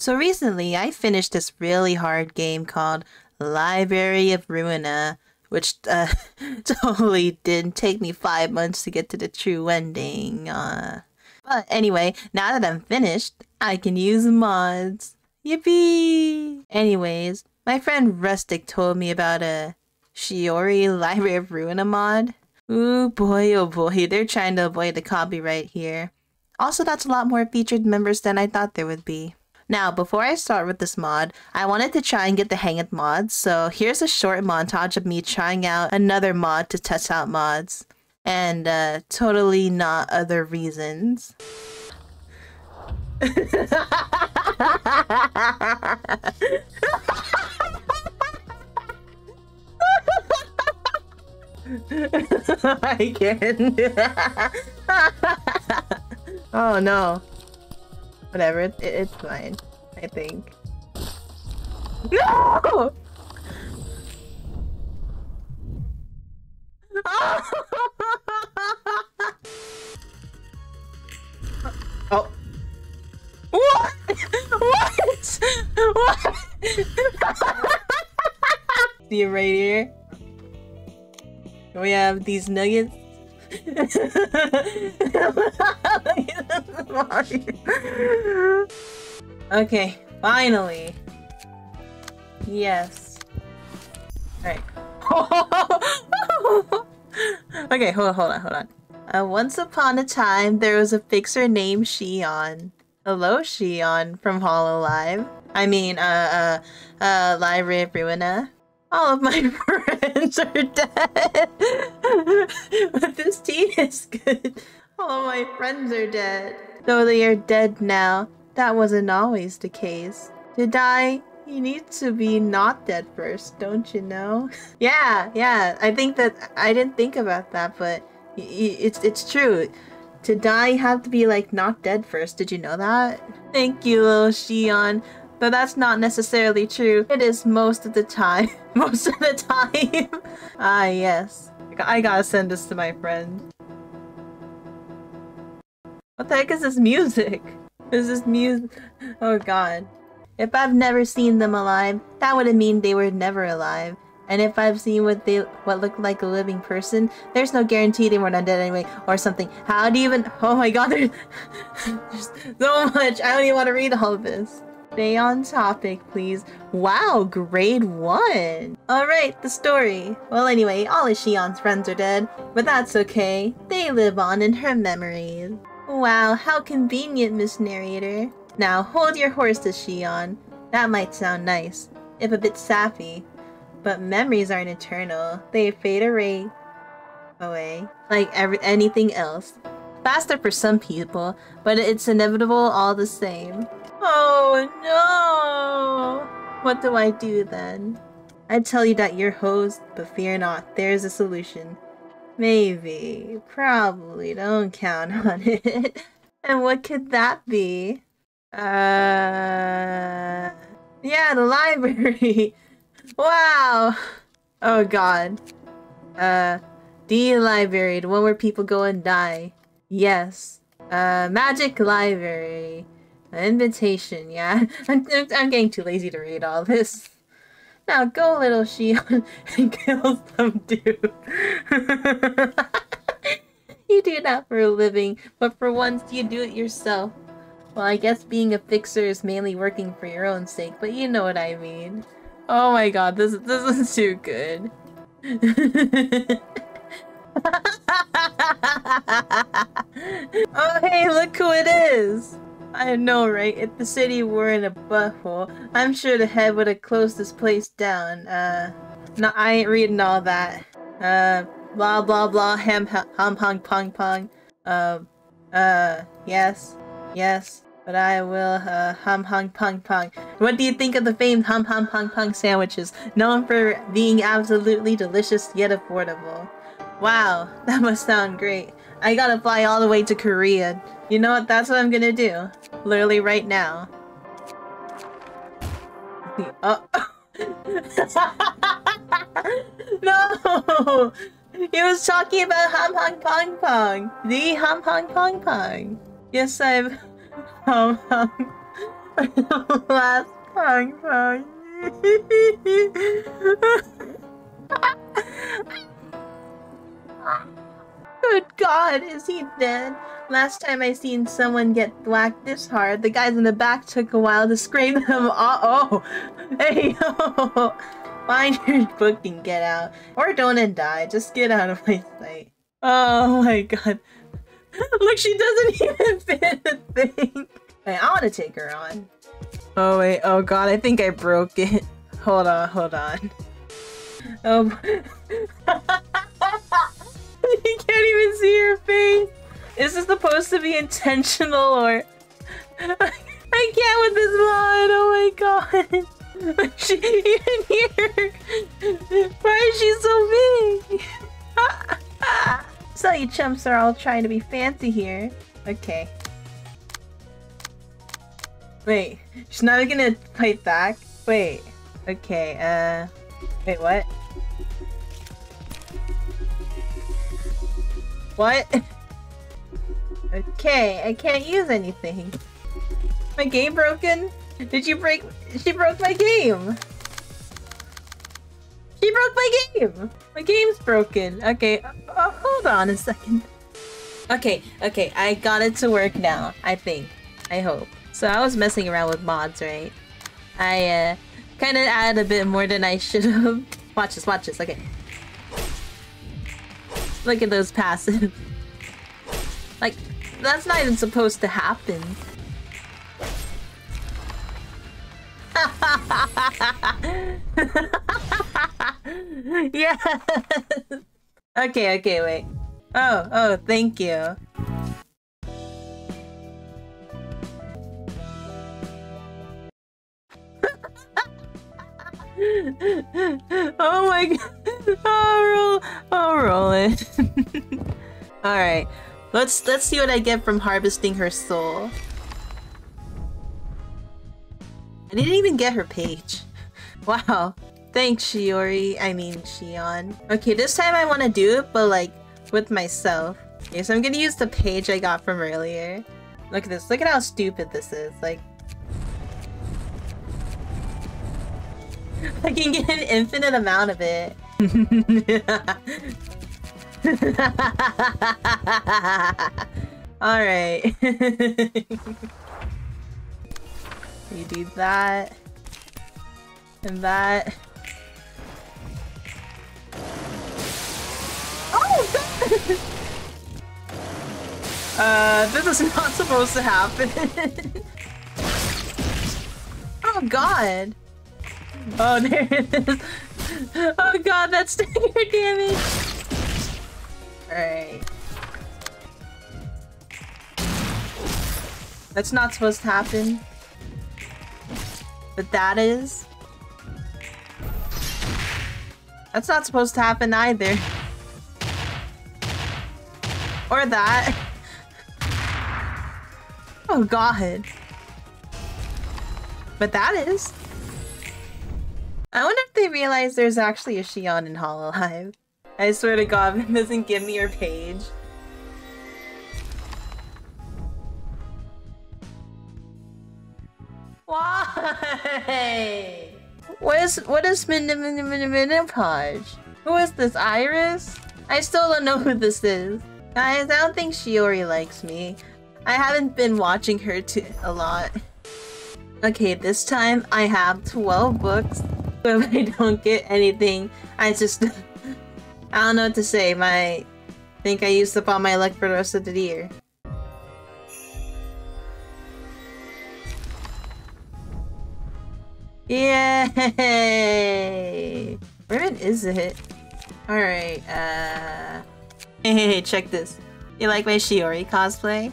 So recently, I finished this really hard game called Library of Ruina, which uh, totally didn't take me five months to get to the true ending. Uh, but anyway, now that I'm finished, I can use mods. Yippee! Anyways, my friend Rustic told me about a Shiori Library of Ruina mod. Ooh boy, oh boy, they're trying to avoid the copyright here. Also, that's a lot more featured members than I thought there would be. Now, before I start with this mod, I wanted to try and get the hang of mods, so here's a short montage of me trying out another mod to test out mods. And uh, totally not other reasons. I can't. oh no. Whatever, it, it's fine. I think. No! oh. What? What? What? See right here. We have these nuggets. Okay, finally. Yes. Alright. okay, hold on, hold on, hold on. Uh, once upon a time, there was a fixer named Shion. Hello, Shion from Hololive. I mean, uh, uh, uh, Library of Ruina. All of my friends are dead. but this tea is good. All of my friends are dead. Though they are dead now, that wasn't always the case. To die, you need to be not dead first, don't you know? yeah, yeah. I think that I didn't think about that, but it's it's true. To die, you have to be like not dead first. Did you know that? Thank you, little Shion. But that's not necessarily true. It is most of the time. most of the time. ah, yes. I gotta send this to my friend. What the heck is this music? This is music? Oh god. If I've never seen them alive, that would mean they were never alive. And if I've seen what they what looked like a living person, there's no guarantee they weren't undead anyway or something. How do you even? Oh my god, there's, there's so much. I don't even want to read all of this. Stay on topic, please. Wow, grade one. Alright, the story. Well, anyway, all of Shion's friends are dead, but that's okay. They live on in her memories. Wow, how convenient, Miss Narrator. Now, hold your horses, Shion. That might sound nice, if a bit sappy. But memories aren't eternal. They fade away, away like every anything else. Faster for some people, but it's inevitable all the same. Oh no! What do I do then? I'd tell you that you're hosed, but fear not, there's a solution. Maybe, probably, don't count on it. and what could that be? Uh... Yeah, the library! wow! Oh god. Uh, the library, the one where people go and die. Yes. Uh, magic library. An invitation, yeah. I'm, I'm getting too lazy to read all this. Now go, little Shion, and kill some dude. you do that for a living, but for once you do it yourself. Well, I guess being a fixer is mainly working for your own sake, but you know what I mean. Oh my god, this, this is too good. oh hey, look who it is! I know, right? If the city were in a butthole, I'm sure the head would have closed this place down. Uh, no, I ain't reading all that. Uh, blah blah blah, ham hum hung pong pong. Uh, uh, yes, yes, but I will, uh, hum hung pong pong. What do you think of the famed hum hum pong pong sandwiches, known for being absolutely delicious yet affordable? Wow, that must sound great. I gotta fly all the way to Korea. You know what? That's what I'm gonna do. Literally right now. Oh. no! He was talking about Hum Hong Pong Pong. The Hum Hong Pong Pong. Yes, I've... Hum Hum... Last pong pong. Good God, is he dead? Last time I seen someone get whacked this hard, the guys in the back took a while to scrape them off. Oh, hey. Find your book and get out. Or don't and die. Just get out of my sight. Oh my god. Look, she doesn't even fit the thing. Wait, I want to take her on. Oh wait, oh god, I think I broke it. Hold on, hold on. Oh. you can't even see your face. Is this supposed to be intentional or... I can't with this mod, oh my god. she even here. Why is she so big? so you chumps are all trying to be fancy here. Okay. Wait, she's not gonna fight back? Wait. Okay, uh... Wait, what? What? Okay, I can't use anything. My game broken? Did you break- she broke my game! She broke my game! My game's broken. Okay, uh, hold on a second. Okay, okay, I got it to work now, I think. I hope. So I was messing around with mods, right? I, uh, kind of added a bit more than I should have. Watch this, watch this, okay. Look at those passive. like, that's not even supposed to happen. yeah. Okay, okay, wait. Oh, oh, thank you. oh my god. Oh, roll. Oh, roll it. Alright. Let's let's see what I get from harvesting her soul. I didn't even get her page. Wow. Thanks, Shiori. I mean, Shion. Okay, this time I want to do it, but like, with myself. Okay, so I'm gonna use the page I got from earlier. Look at this. Look at how stupid this is. Like, I can get an infinite amount of it. Alright. you do that. And that. Oh uh, this is not supposed to happen. oh god! Oh, there it is. Oh god, that's stagger damage! Alright. That's not supposed to happen. But that is. That's not supposed to happen either. Or that. Oh god. But that is. I wonder if they realize there's actually a Shion in Hololive. I swear to god, it doesn't give me her page. Why? What is what is Minipage? Who is this, Iris? I still don't know who this is. Guys, I don't think Shiori likes me. I haven't been watching her too a lot. Okay, this time I have 12 books. If I don't get anything, I just... I don't know what to say. My... I think I used up all my luck for the rest of the year. Yay! Where is it? Alright, uh... Hey, hey, hey, check this. You like my Shiori cosplay?